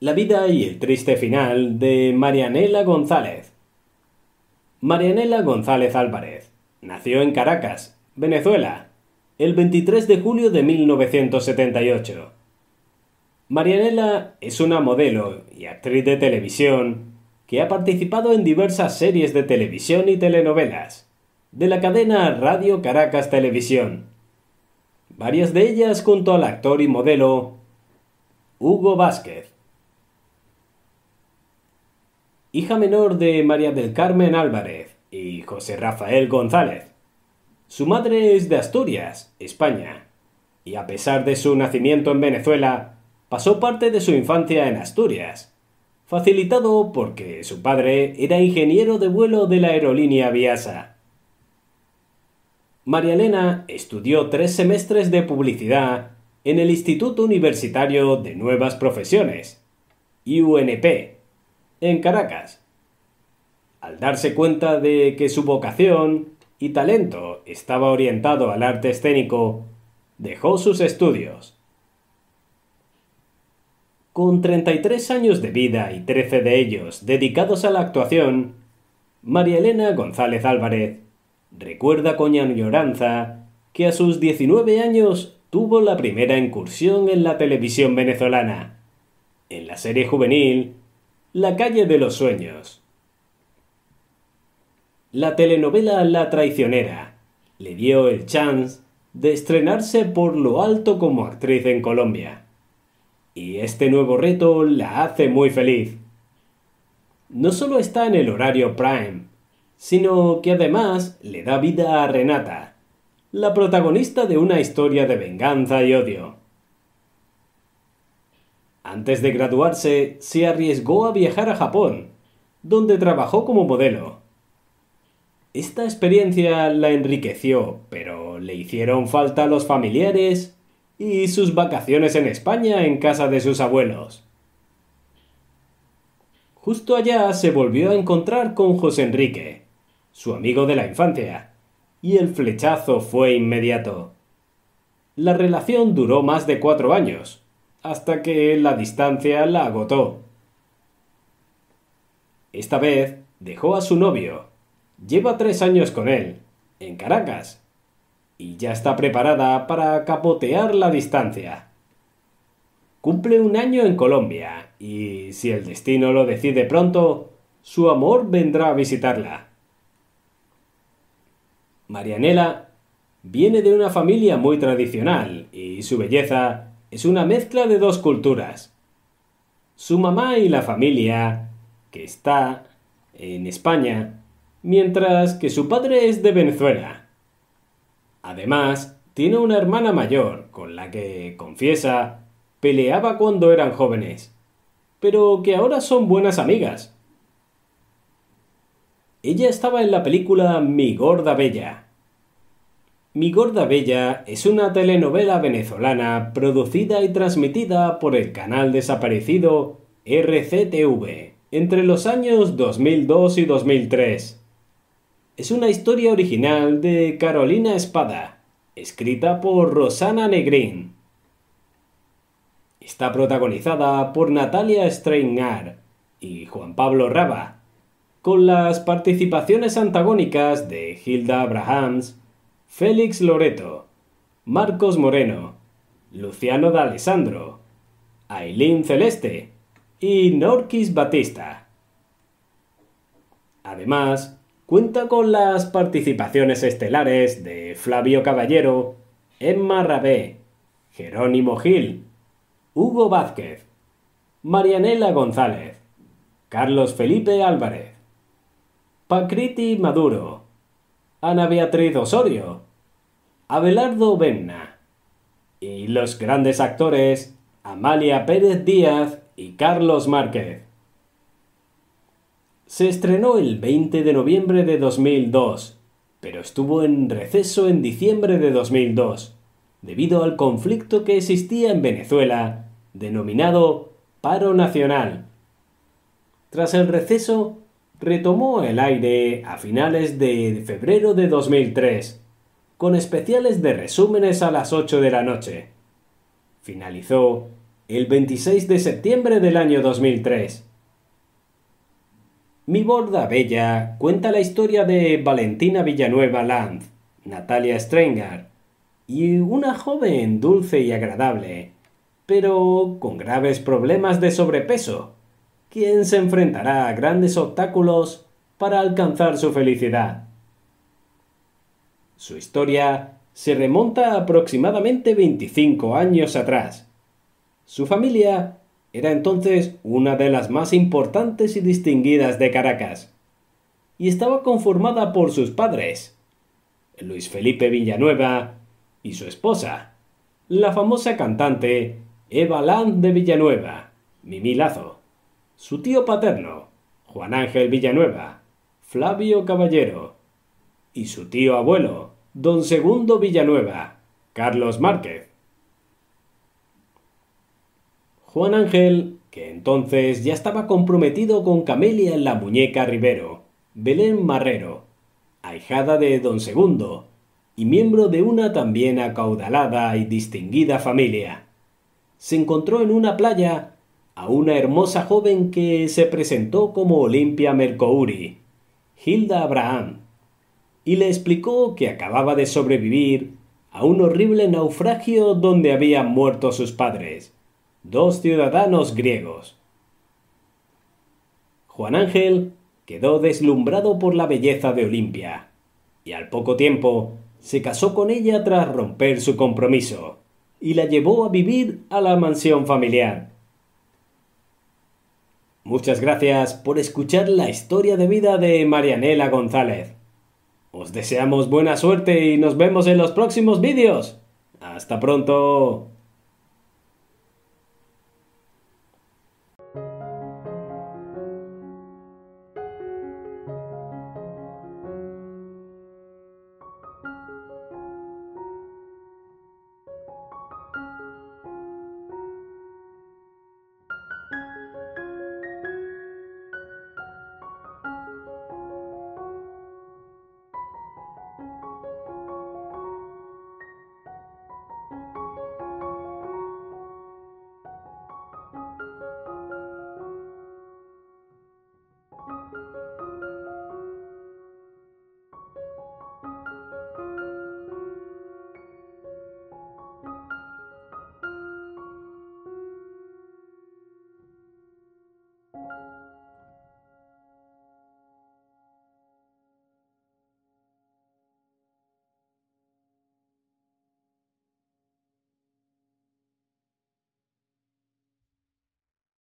La vida y el triste final de Marianela González. Marianela González Álvarez nació en Caracas, Venezuela, el 23 de julio de 1978. Marianela es una modelo y actriz de televisión que ha participado en diversas series de televisión y telenovelas de la cadena Radio Caracas Televisión, varias de ellas junto al actor y modelo Hugo Vázquez hija menor de María del Carmen Álvarez y José Rafael González. Su madre es de Asturias, España, y a pesar de su nacimiento en Venezuela, pasó parte de su infancia en Asturias, facilitado porque su padre era ingeniero de vuelo de la aerolínea Viasa. María Elena estudió tres semestres de publicidad en el Instituto Universitario de Nuevas Profesiones, UNP, en Caracas. Al darse cuenta de que su vocación y talento estaba orientado al arte escénico, dejó sus estudios. Con 33 años de vida y 13 de ellos dedicados a la actuación, María Elena González Álvarez recuerda con añoranza que a sus 19 años tuvo la primera incursión en la televisión venezolana, en la serie juvenil la calle de los sueños. La telenovela La traicionera le dio el chance de estrenarse por lo alto como actriz en Colombia. Y este nuevo reto la hace muy feliz. No solo está en el horario prime, sino que además le da vida a Renata, la protagonista de una historia de venganza y odio. Antes de graduarse, se arriesgó a viajar a Japón, donde trabajó como modelo. Esta experiencia la enriqueció, pero le hicieron falta los familiares y sus vacaciones en España en casa de sus abuelos. Justo allá se volvió a encontrar con José Enrique, su amigo de la infancia, y el flechazo fue inmediato. La relación duró más de cuatro años, hasta que la distancia la agotó. Esta vez dejó a su novio. Lleva tres años con él, en Caracas, y ya está preparada para capotear la distancia. Cumple un año en Colombia, y si el destino lo decide pronto, su amor vendrá a visitarla. Marianela viene de una familia muy tradicional, y su belleza es una mezcla de dos culturas. Su mamá y la familia, que está en España, mientras que su padre es de Venezuela. Además, tiene una hermana mayor, con la que, confiesa, peleaba cuando eran jóvenes, pero que ahora son buenas amigas. Ella estaba en la película Mi Gorda Bella, mi Gorda Bella es una telenovela venezolana producida y transmitida por el canal desaparecido RCTV entre los años 2002 y 2003. Es una historia original de Carolina Espada, escrita por Rosana Negrín. Está protagonizada por Natalia Streinar y Juan Pablo Raba, con las participaciones antagónicas de Hilda Abrahams, Félix Loreto, Marcos Moreno, Luciano D'Alessandro, Aileen Celeste y Norquis Batista. Además, cuenta con las participaciones estelares de Flavio Caballero, Emma Rabé, Jerónimo Gil, Hugo Vázquez, Marianela González, Carlos Felipe Álvarez, Pacriti Maduro, Ana Beatriz Osorio, Abelardo Benna y los grandes actores Amalia Pérez Díaz y Carlos Márquez. Se estrenó el 20 de noviembre de 2002, pero estuvo en receso en diciembre de 2002, debido al conflicto que existía en Venezuela, denominado paro nacional. Tras el receso, retomó el aire a finales de febrero de 2003, con especiales de resúmenes a las 8 de la noche. Finalizó el 26 de septiembre del año 2003. Mi borda bella cuenta la historia de Valentina Villanueva Lanz, Natalia Strenger y una joven dulce y agradable, pero con graves problemas de sobrepeso, quien se enfrentará a grandes obstáculos para alcanzar su felicidad. Su historia se remonta aproximadamente 25 años atrás. Su familia era entonces una de las más importantes y distinguidas de Caracas, y estaba conformada por sus padres, Luis Felipe Villanueva, y su esposa, la famosa cantante Eva Land de Villanueva, Mimi Lazo, su tío paterno, Juan Ángel Villanueva, Flavio Caballero, y su tío abuelo, don Segundo Villanueva, Carlos Márquez. Juan Ángel, que entonces ya estaba comprometido con Camelia en la muñeca Rivero, Belén Marrero, ahijada de don Segundo, y miembro de una también acaudalada y distinguida familia. Se encontró en una playa a una hermosa joven que se presentó como Olimpia Mercouri, Hilda Abraham, y le explicó que acababa de sobrevivir a un horrible naufragio donde habían muerto sus padres, dos ciudadanos griegos. Juan Ángel quedó deslumbrado por la belleza de Olimpia, y al poco tiempo se casó con ella tras romper su compromiso, y la llevó a vivir a la mansión familiar. Muchas gracias por escuchar la historia de vida de Marianela González. Os deseamos buena suerte y nos vemos en los próximos vídeos. Hasta pronto. You